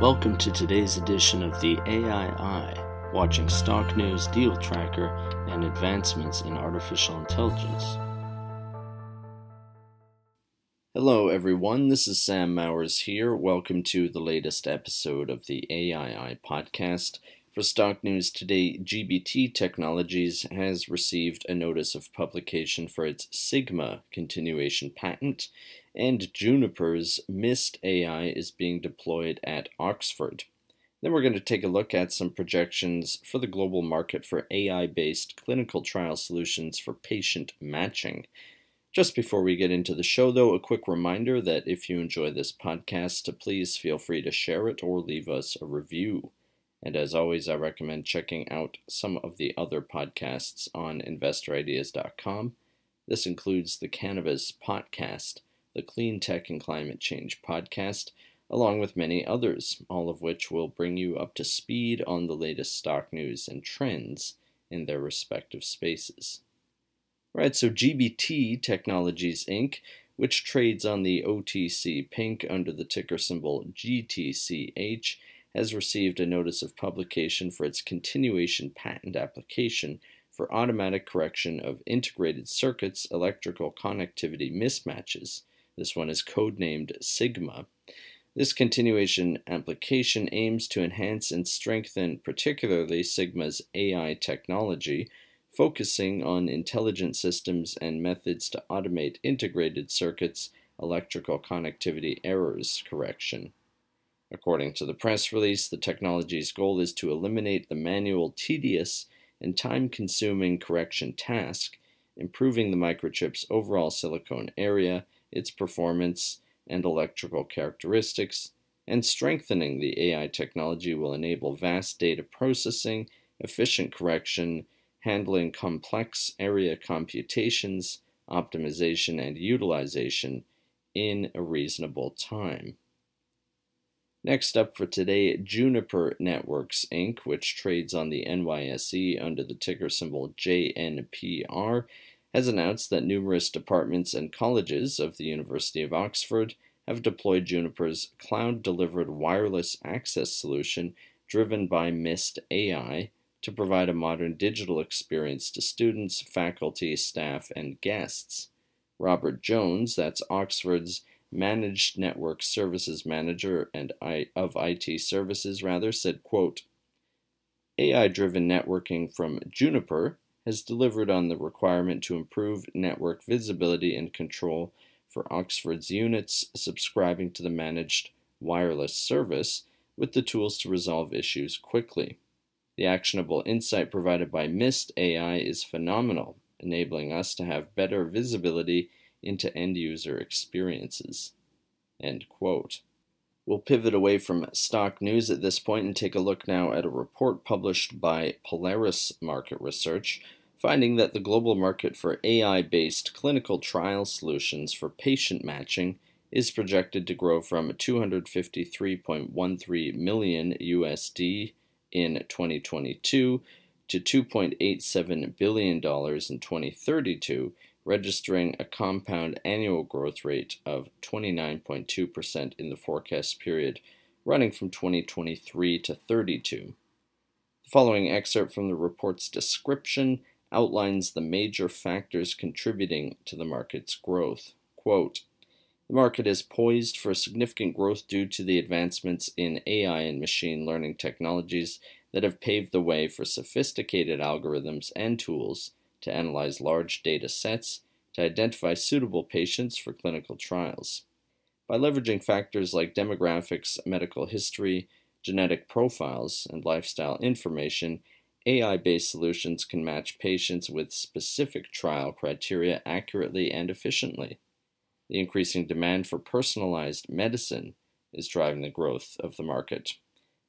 Welcome to today's edition of the AI Eye, watching stock news, deal tracker, and advancements in artificial intelligence. Hello, everyone. This is Sam Mowers here. Welcome to the latest episode of the AI Eye podcast. For stock news today, GBT Technologies has received a notice of publication for its Sigma continuation patent, and Juniper's Mist AI is being deployed at Oxford. Then we're going to take a look at some projections for the global market for AI based clinical trial solutions for patient matching. Just before we get into the show, though, a quick reminder that if you enjoy this podcast, please feel free to share it or leave us a review. And as always, I recommend checking out some of the other podcasts on investorideas.com. This includes the Cannabis Podcast, the Clean Tech and Climate Change Podcast, along with many others, all of which will bring you up to speed on the latest stock news and trends in their respective spaces. Right, so GBT Technologies Inc., which trades on the OTC Pink under the ticker symbol GTCH, has received a notice of publication for its continuation patent application for automatic correction of integrated circuits electrical connectivity mismatches. This one is codenamed Sigma. This continuation application aims to enhance and strengthen particularly Sigma's AI technology, focusing on intelligent systems and methods to automate integrated circuits electrical connectivity errors correction. According to the press release, the technology's goal is to eliminate the manual, tedious, and time consuming correction task, improving the microchip's overall silicon area, its performance, and electrical characteristics, and strengthening the AI technology will enable vast data processing, efficient correction, handling complex area computations, optimization, and utilization in a reasonable time. Next up for today, Juniper Networks Inc., which trades on the NYSE under the ticker symbol JNPR, has announced that numerous departments and colleges of the University of Oxford have deployed Juniper's cloud delivered wireless access solution driven by Mist AI to provide a modern digital experience to students, faculty, staff, and guests. Robert Jones, that's Oxford's managed network services manager and I, of IT services rather said quote AI driven networking from Juniper has delivered on the requirement to improve network visibility and control for Oxford's units subscribing to the managed wireless service with the tools to resolve issues quickly. The actionable insight provided by Mist AI is phenomenal, enabling us to have better visibility into end user experiences. End quote. We'll pivot away from stock news at this point and take a look now at a report published by Polaris Market Research, finding that the global market for AI based clinical trial solutions for patient matching is projected to grow from 253.13 million USD in 2022 to 2.87 billion dollars in 2032 registering a compound annual growth rate of 29.2% in the forecast period running from 2023 to 32. The following excerpt from the report's description outlines the major factors contributing to the market's growth. Quote, the market is poised for significant growth due to the advancements in AI and machine learning technologies that have paved the way for sophisticated algorithms and tools to analyze large data sets to identify suitable patients for clinical trials. By leveraging factors like demographics, medical history, genetic profiles, and lifestyle information, AI based solutions can match patients with specific trial criteria accurately and efficiently. The increasing demand for personalized medicine is driving the growth of the market.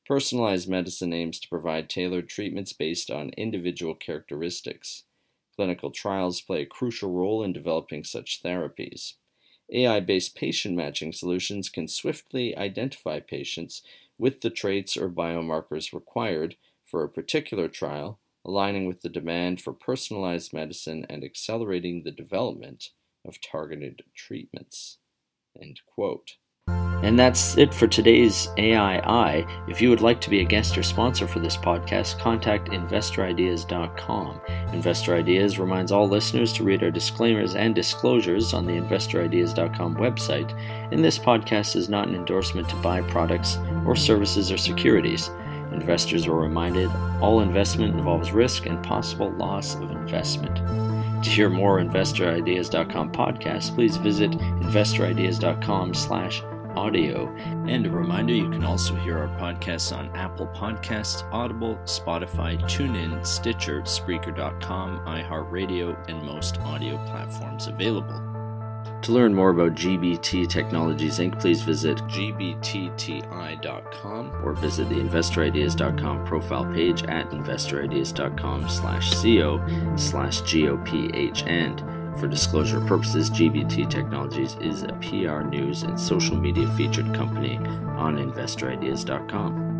Personalized medicine aims to provide tailored treatments based on individual characteristics. Clinical trials play a crucial role in developing such therapies. AI based patient matching solutions can swiftly identify patients with the traits or biomarkers required for a particular trial, aligning with the demand for personalized medicine and accelerating the development of targeted treatments. And that's it for today's AI Eye. If you would like to be a guest or sponsor for this podcast, contact InvestorIdeas.com. Investor Ideas reminds all listeners to read our disclaimers and disclosures on the InvestorIdeas.com website, and this podcast is not an endorsement to buy products or services or securities. Investors are reminded all investment involves risk and possible loss of investment. To hear more InvestorIdeas.com podcasts, please visit InvestorIdeas.com slash audio. And a reminder, you can also hear our podcasts on Apple Podcasts, Audible, Spotify, TuneIn, Stitcher, Spreaker.com, iHeartRadio, and most audio platforms available. To learn more about GBT Technologies Inc., please visit gbtti.com or visit the investorideas.com profile page at investorideas.com slash co slash goph and for disclosure purposes, GBT Technologies is a PR news and social media featured company on investorideas.com.